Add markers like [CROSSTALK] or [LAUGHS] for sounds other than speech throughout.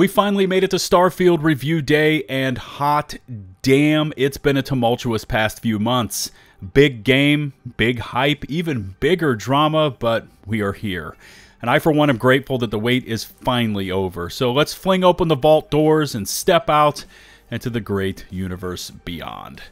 We finally made it to Starfield review day, and hot damn, it's been a tumultuous past few months. Big game, big hype, even bigger drama, but we are here. And I, for one, am grateful that the wait is finally over. So let's fling open the vault doors and step out into the great universe beyond.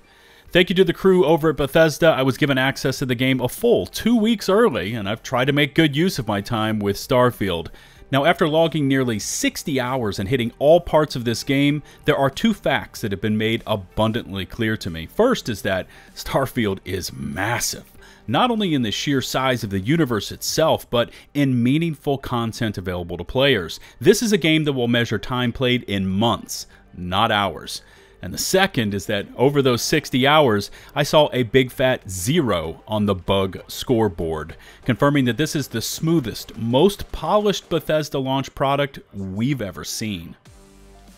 Thank you to the crew over at Bethesda. I was given access to the game a full two weeks early, and I've tried to make good use of my time with Starfield. Now, after logging nearly 60 hours and hitting all parts of this game, there are two facts that have been made abundantly clear to me. First is that Starfield is massive, not only in the sheer size of the universe itself, but in meaningful content available to players. This is a game that will measure time played in months, not hours. And the second is that over those 60 hours, I saw a big fat zero on the bug scoreboard, confirming that this is the smoothest, most polished Bethesda launch product we've ever seen.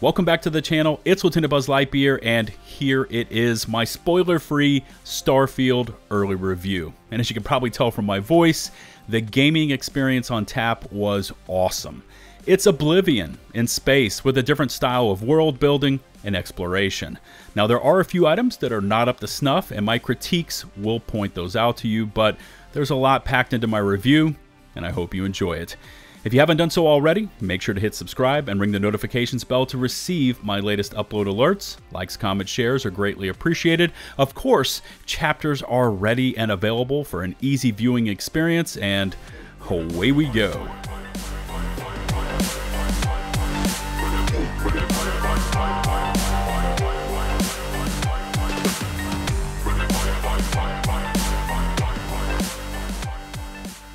Welcome back to the channel, it's Lieutenant Buzz Litebeer, and here it is, my spoiler-free Starfield early review. And as you can probably tell from my voice, the gaming experience on tap was awesome. It's Oblivion in space with a different style of world building and exploration. Now, there are a few items that are not up to snuff, and my critiques will point those out to you, but there's a lot packed into my review, and I hope you enjoy it. If you haven't done so already, make sure to hit subscribe and ring the notifications bell to receive my latest upload alerts. Likes, comments, shares are greatly appreciated. Of course, chapters are ready and available for an easy viewing experience, and away we go.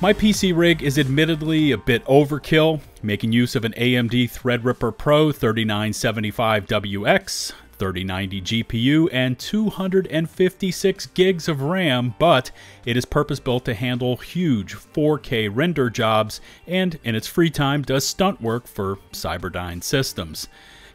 My PC rig is admittedly a bit overkill, making use of an AMD Threadripper Pro 3975WX, 3090 GPU, and 256 gigs of RAM, but it is purpose built to handle huge 4K render jobs and, in its free time, does stunt work for Cyberdyne systems.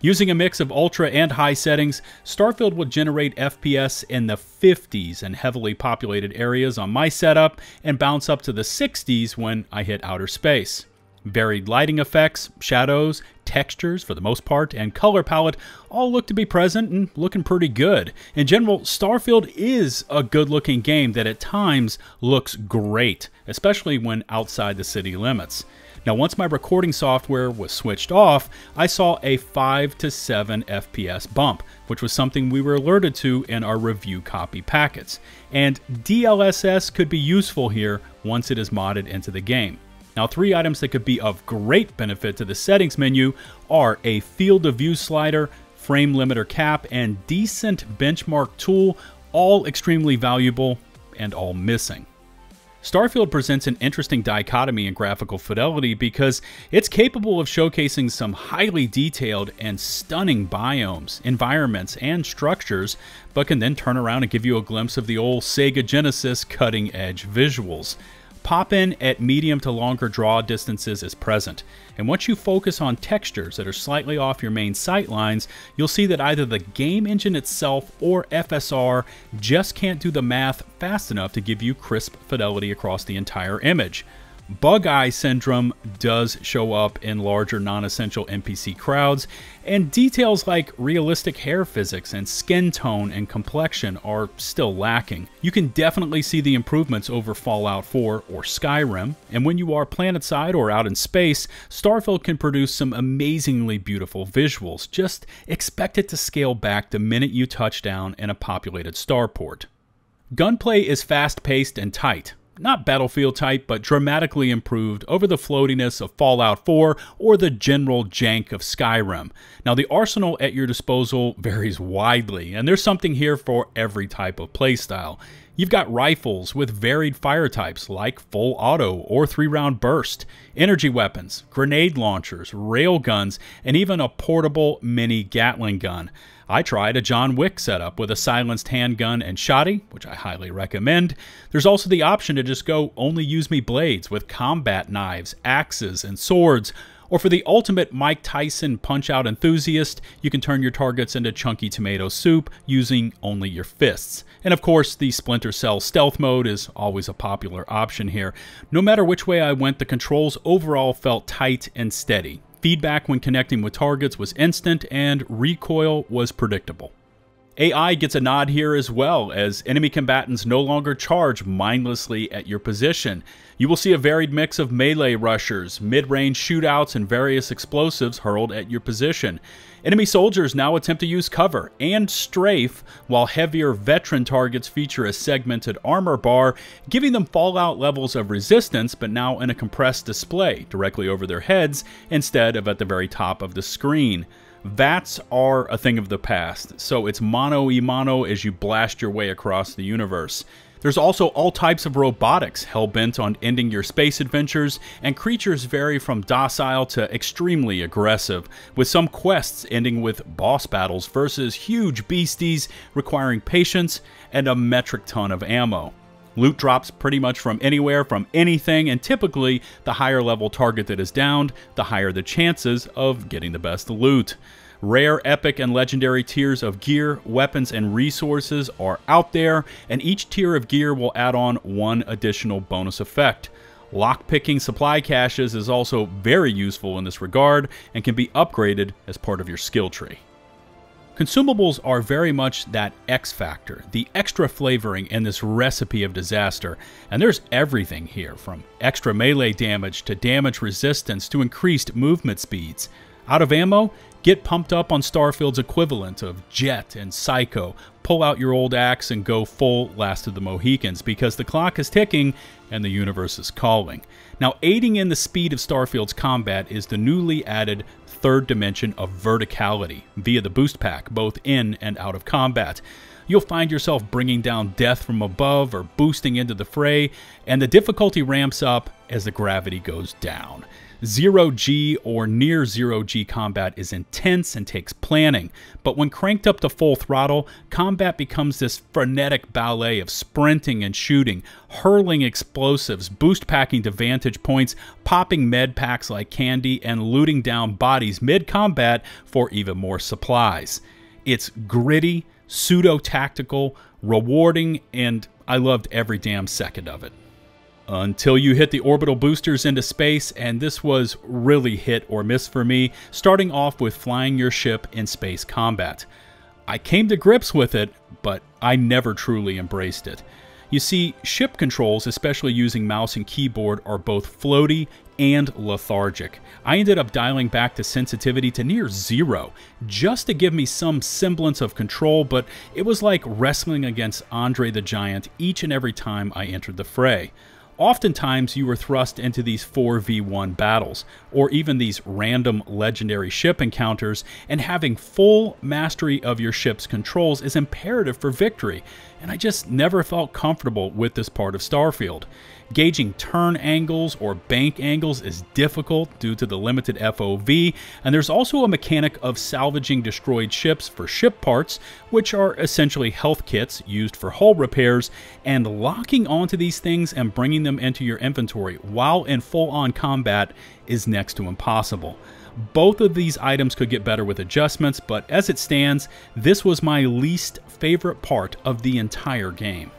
Using a mix of ultra and high settings, Starfield will generate FPS in the 50s in heavily populated areas on my setup and bounce up to the 60s when I hit outer space. Varied lighting effects, shadows, textures for the most part, and color palette all look to be present and looking pretty good. In general, Starfield is a good looking game that at times looks great, especially when outside the city limits. Now, once my recording software was switched off, I saw a 5 to 7 FPS bump, which was something we were alerted to in our review copy packets. And DLSS could be useful here once it is modded into the game. Now, three items that could be of great benefit to the settings menu are a field of view slider, frame limiter cap, and decent benchmark tool, all extremely valuable and all missing. Starfield presents an interesting dichotomy in graphical fidelity because it's capable of showcasing some highly detailed and stunning biomes, environments, and structures, but can then turn around and give you a glimpse of the old Sega Genesis cutting edge visuals. Pop in at medium to longer draw distances is present, and once you focus on textures that are slightly off your main sight lines, you'll see that either the game engine itself or FSR just can't do the math fast enough to give you crisp fidelity across the entire image. Bug eye syndrome does show up in larger non essential NPC crowds, and details like realistic hair physics and skin tone and complexion are still lacking. You can definitely see the improvements over Fallout 4 or Skyrim, and when you are planetside or out in space, Starfield can produce some amazingly beautiful visuals. Just expect it to scale back the minute you touch down in a populated starport. Gunplay is fast paced and tight, not Battlefield type, but dramatically improved over the floatiness of Fallout 4 or the general jank of Skyrim. Now, the arsenal at your disposal [LAUGHS] varies widely, and there's something here for every type of playstyle. You've got rifles with varied fire types like full auto or three round burst, energy weapons, grenade launchers, rail guns, and even a portable mini Gatling gun. I tried a John Wick setup with a silenced handgun and shotty, which I highly recommend. There's also the option to just go only use me blades with combat knives, axes, and swords. Or for the ultimate Mike Tyson punch out enthusiast, you can turn your targets into chunky tomato soup using only your fists. And of course, the Splinter Cell stealth mode is always a popular option here. No matter which way I went, the controls overall felt tight and steady Feedback when connecting with targets was instant, and recoil was predictable. AI gets a nod here as well, as enemy combatants no longer charge mindlessly at your position. You will see a varied mix of melee rushers, mid range shootouts, and various explosives hurled at your position. Enemy soldiers now attempt to use cover and strafe, while heavier veteran targets feature a segmented armor bar, giving them fallout levels of resistance, but now in a compressed display directly over their heads instead of at the very top of the screen. VATS are a thing of the past, so it's mono e mono as you blast your way across the universe. There's also all types of robotics hell bent on ending your space adventures, and creatures vary from docile to extremely aggressive, with some quests ending with boss battles versus huge beasties requiring patience and a metric ton of ammo. Loot drops pretty much from anywhere, from anything, and typically, the higher level target that is downed, the higher the chances of getting the best loot. Rare, epic, and legendary tiers of gear, weapons, and resources are out there, and each tier of gear will add on one additional bonus effect. Lockpicking supply caches is also very useful in this regard and can be upgraded as part of your skill tree. Consumables are very much that X factor, the extra flavoring in this recipe of disaster, and there's everything here from extra melee damage to damage resistance to increased movement speeds. Out of ammo, get pumped up on Starfield's equivalent of Jet and Psycho, pull out your old axe and go full Last of the Mohicans because the clock is ticking and the universe is calling. Now, aiding in the speed of Starfield's combat is the newly added third dimension of verticality via the boost pack, both in and out of combat. You'll find yourself bringing down death from above or boosting into the fray, and the difficulty ramps up as the gravity goes down. Zero G or near zero G combat is intense and takes planning, but when cranked up to full throttle, combat becomes this frenetic ballet of sprinting and shooting, hurling explosives, boost packing to vantage points, popping med packs like candy, and looting down bodies mid combat for even more supplies. It's gritty, pseudo tactical, rewarding, and I loved every damn second of it until you hit the orbital boosters into space, and this was really hit or miss for me, starting off with flying your ship in space combat. I came to grips with it, but I never truly embraced it. You see, ship controls, especially using mouse and keyboard, are both floaty and lethargic. I ended up dialing back the sensitivity to near zero, just to give me some semblance of control, but it was like wrestling against Andre the Giant each and every time I entered the fray. Oftentimes, you were thrust into these 4v1 battles, or even these random legendary ship encounters, and having full mastery of your ship's controls is imperative for victory, and I just never felt comfortable with this part of Starfield. Gauging turn angles or bank angles is difficult due to the limited FOV, and there's also a mechanic of salvaging destroyed ships for ship parts, which are essentially health kits used for hull repairs, and locking onto these things and bringing them into your inventory while in full on combat is next to impossible. Both of these items could get better with adjustments, but as it stands, this was my least favorite part of the entire game.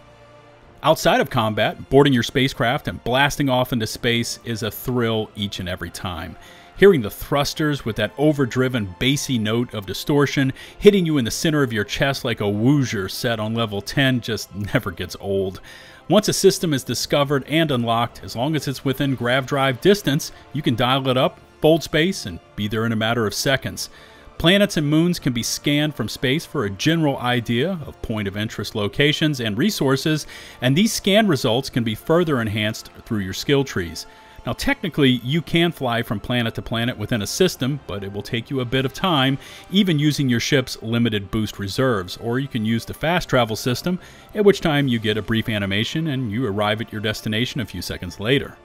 Outside of combat, boarding your spacecraft and blasting off into space is a thrill each and every time. Hearing the thrusters with that overdriven bassy note of distortion hitting you in the center of your chest like a Woozer set on level 10 just [LAUGHS] never gets old. Once a system is discovered and unlocked, as long as it's within grav drive distance, you can dial it up, fold space, and be there in a matter of seconds. Planets and moons can be scanned from space for a general idea of point of interest locations and resources, and these scan results can be further enhanced through your skill trees. Now, technically, you can fly from planet to planet within a system, but it will take you a bit of time, even using your ship's limited boost reserves. Or you can use the fast travel system, at which time you get a brief animation and you arrive at your destination a few seconds later.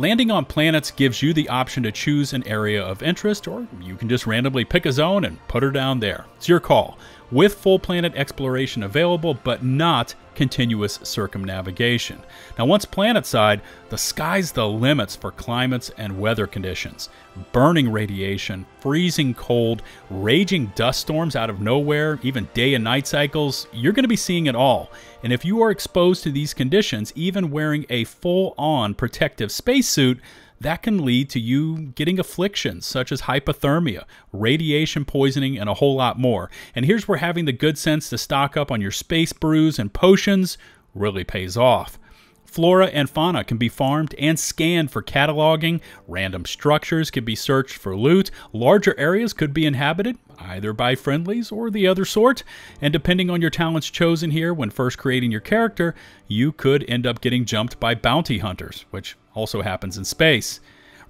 Landing on planets gives you the option to choose an area of interest, or you can just randomly pick a zone and put her down there. It's your call. With full planet exploration available, but not continuous circumnavigation. Now, once planetside, the sky's the limits for climates and weather conditions. Burning radiation, freezing cold, raging dust storms out of nowhere, even day and night cycles, you're going to be seeing it all. And if you are exposed to these conditions, even wearing a full on protective spacesuit, that can lead to you getting afflictions such as hypothermia, radiation poisoning, and a whole lot more. And here's where having the good sense to stock up on your space brews and potions really pays off. Flora and fauna can be farmed and scanned for cataloging, random structures can be searched for loot, larger areas could be inhabited, either by friendlies or the other sort, and depending on your talents chosen here when first creating your character, you could end up getting jumped by bounty hunters, which also happens in space.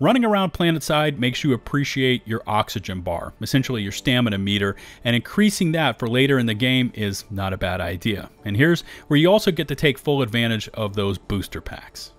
Running around planetside makes you appreciate your oxygen bar, essentially your stamina meter, and increasing that for later in the game is not a bad idea. And here's where you also get to take full advantage of those booster packs.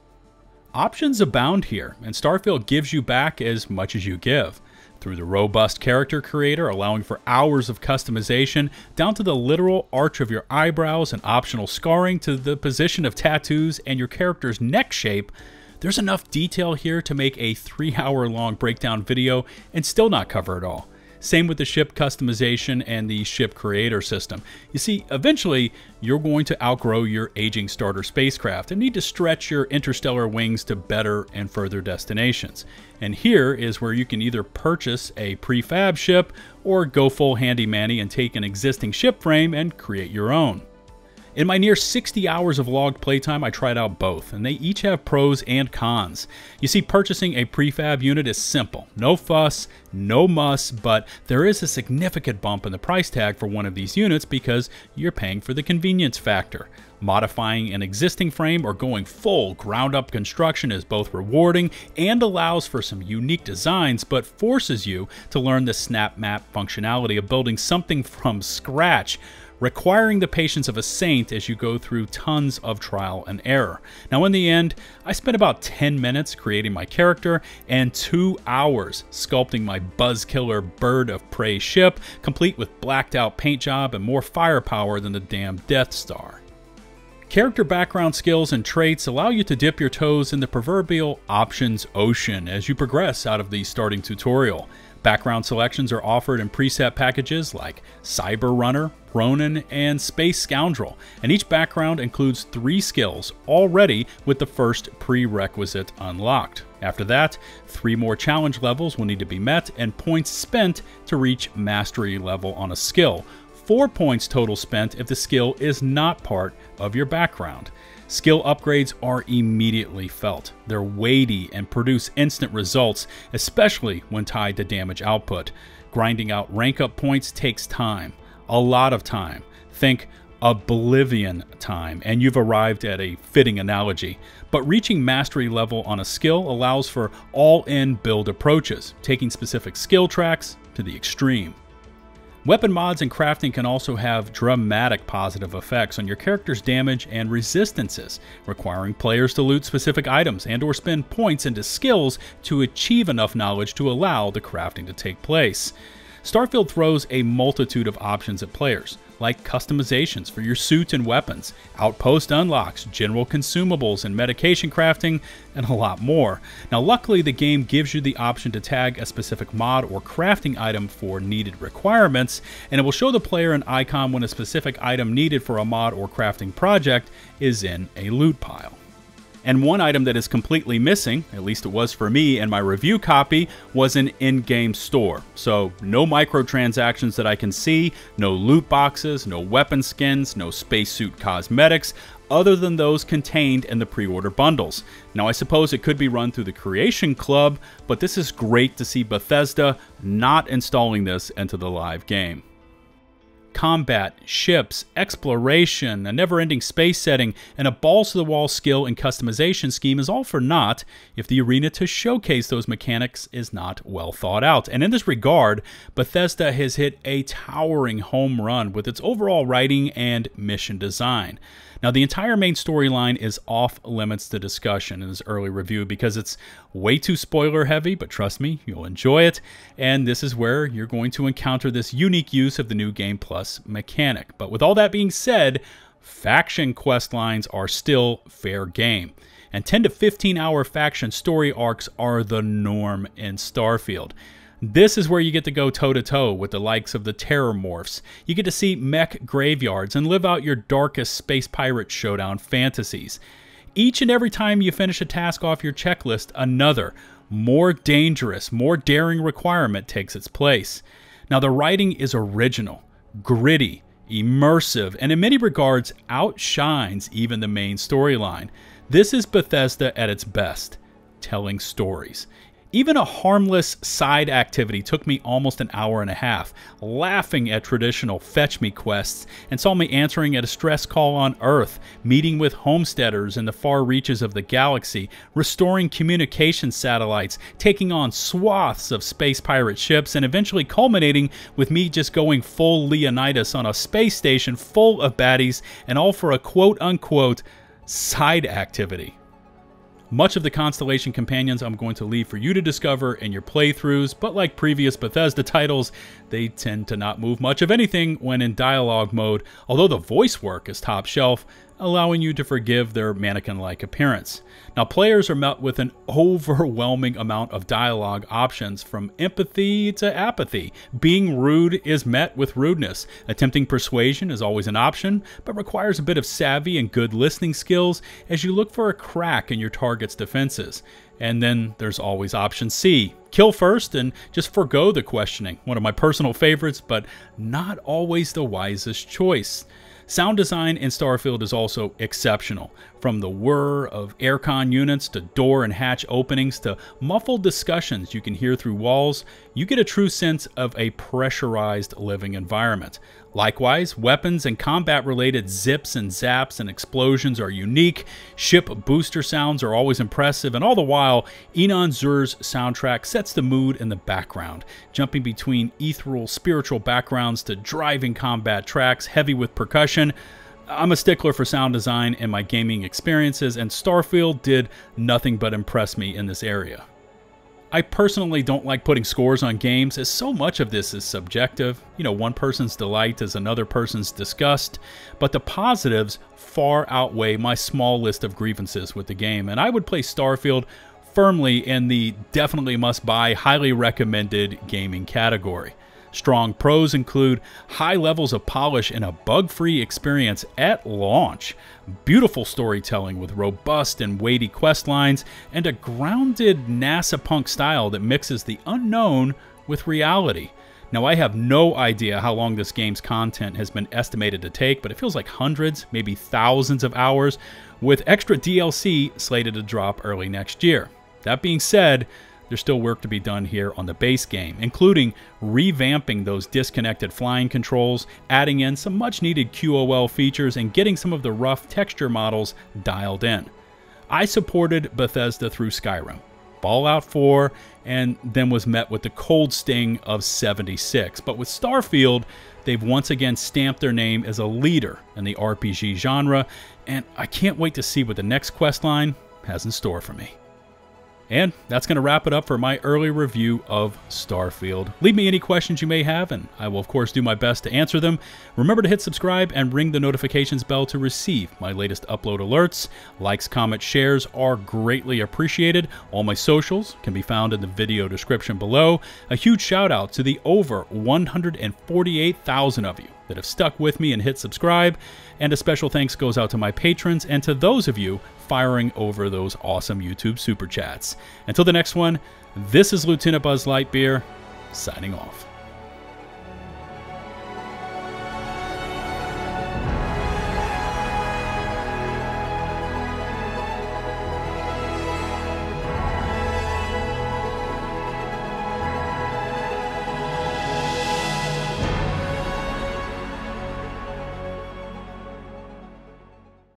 Options abound here, and Starfield gives you back as much as you give. Through the robust character creator, allowing for hours of customization, down to the literal arch of your eyebrows and optional scarring, to the position of tattoos and your character's neck shape, there's enough detail here to make a three hour long breakdown video and still not cover it all. Same with the ship customization and the ship creator system. You see, eventually, you're going to outgrow your aging starter spacecraft and need to stretch your interstellar wings to better and further destinations. And here is where you can either purchase a prefab ship or go full handy manny and take an existing ship frame and create your own. In my near 60 hours of logged playtime, I tried out both, and they each have pros and cons. You see, purchasing a prefab unit is simple. No fuss, no muss, but there is a significant bump in the price tag for one of these units because you're paying for the convenience factor. Modifying an existing frame or going full ground up construction is both rewarding and allows for some unique designs, but forces you to learn the snap map functionality of building something from scratch requiring the patience of a saint as you go through tons of trial and error. Now, in the end, I spent about 10 minutes creating my character and 2 hours sculpting my buzzkiller bird of prey ship, complete with blacked out paint job and more firepower than the damn Death Star. Character background skills and traits allow you to dip your toes in the proverbial options ocean as you progress out of the starting tutorial. Background selections are offered in preset packages like Cyber Runner, Ronin, and Space Scoundrel, and each background includes three skills already with the first prerequisite unlocked. After that, three more challenge levels will need to be met and points spent to reach mastery level on a skill. Four points total spent if the skill is not part of your background. Skill upgrades are immediately felt. They're weighty and produce instant results, especially when tied to damage output. Grinding out rank up points takes time, a lot of time. Think oblivion time, and you've arrived at a fitting analogy. But reaching mastery level on a skill allows for all in build approaches, taking specific skill tracks to the extreme. Weapon mods and crafting can also have dramatic positive effects on your character's damage and resistances, requiring players to loot specific items and or spend points into skills to achieve enough knowledge to allow the crafting to take place. Starfield throws a multitude of options at players, like customizations for your suit and weapons, outpost unlocks, general consumables and medication crafting, and a lot more. Now, luckily, the game gives you the option to tag a specific mod or crafting item for needed requirements, and it will show the player an icon when a specific item needed for a mod or crafting project is in a loot pile. And one item that is completely missing, at least it was for me and my review copy, was an in game store. So, no microtransactions that I can see, no loot boxes, no weapon skins, no spacesuit cosmetics, other than those contained in the pre order bundles. Now, I suppose it could be run through the Creation Club, but this is great to see Bethesda not installing this into the live game combat, ships, exploration, a never ending space setting, and a balls to the wall skill and customization scheme is all for naught if the arena to showcase those mechanics is not well thought out. And in this regard, Bethesda has hit a towering home run with its overall writing and mission design. Now, the entire main storyline is off limits to discussion in this early review because it's way too spoiler heavy, but trust me, you'll enjoy it. And this is where you're going to encounter this unique use of the new Game Plus mechanic. But with all that being said, faction quest lines are still fair game. And 10 to 15 hour faction story arcs are the norm in Starfield. This is where you get to go toe to toe with the likes of the Terrormorphs. You get to see mech graveyards and live out your darkest space pirate showdown fantasies. Each and every time you finish a task off your checklist, another more dangerous, more daring requirement takes its place. Now, the writing is original, gritty, immersive, and in many regards outshines even the main storyline. This is Bethesda at its best, telling stories. Even a harmless side activity took me almost an hour and a half, laughing at traditional fetch me quests, and saw me answering a stress call on Earth, meeting with homesteaders in the far reaches of the galaxy, restoring communication satellites, taking on swaths of space pirate ships, and eventually culminating with me just going full Leonidas on a space station full of baddies, and all for a quote unquote side activity. Much of the Constellation Companions I'm going to leave for you to discover in your playthroughs, but like previous Bethesda titles, they tend to not move much of anything when in dialogue mode, although the voice work is top shelf, allowing you to forgive their mannequin-like appearance. Now, players are met with an [LAUGHS] overwhelming amount of dialogue options from empathy to apathy. Being rude is met with rudeness. Attempting persuasion is always an option, but requires a bit of savvy and good listening skills as you look for a crack in your target's defenses. And then there's always option C kill first and just forego the questioning. One of my personal favorites, but not always the wisest choice. Sound design in Starfield is also exceptional. From the whir of aircon units to door and hatch openings to muffled discussions you can hear through walls, you get a true sense of a pressurized living environment. Likewise, weapons and combat related zips and zaps and explosions are unique, ship booster sounds are always impressive, and all the while, Inon Zur's soundtrack sets the mood in the background, jumping between ethereal spiritual backgrounds to driving combat tracks heavy with percussion. I'm a stickler for sound design in my gaming experiences, and Starfield did nothing but impress me in this area. I personally don't like putting scores on games as so much of this is subjective. You know, one person's delight is another person's disgust, but the positives far outweigh my small list of grievances with the game, and I would place Starfield firmly in the definitely must buy, highly recommended gaming category. Strong pros include high levels of polish and a bug free experience at launch, beautiful storytelling with robust and weighty quest lines, and a grounded NASA punk style that mixes the unknown with reality. Now, I have no idea how long this game's content has been estimated to take, but it feels like hundreds, maybe thousands of hours, with extra DLC slated to drop early next year. That being said, there's still work to be done here on the base game, including revamping those disconnected flying controls, adding in some much needed QOL features, and getting some of the rough texture models dialed in. I supported Bethesda through Skyrim, Fallout 4, and then was met with the cold sting of 76. But with Starfield, they've once again stamped their name as a leader in the RPG genre, and I can't wait to see what the next quest line has in store for me. And that's going to wrap it up for my early review of Starfield. Leave me any questions you may have, and I will, of course, do my best to answer them. Remember to hit subscribe and ring the notifications bell to receive my latest upload alerts. Likes, comments, shares are greatly appreciated. All my socials can be found in the video description below. A huge shout out to the over 148,000 of you that have stuck with me and hit subscribe. And a special thanks goes out to my patrons and to those of you firing over those awesome YouTube super chats. Until the next one, this is Lieutenant Buzz Litebeer, signing off.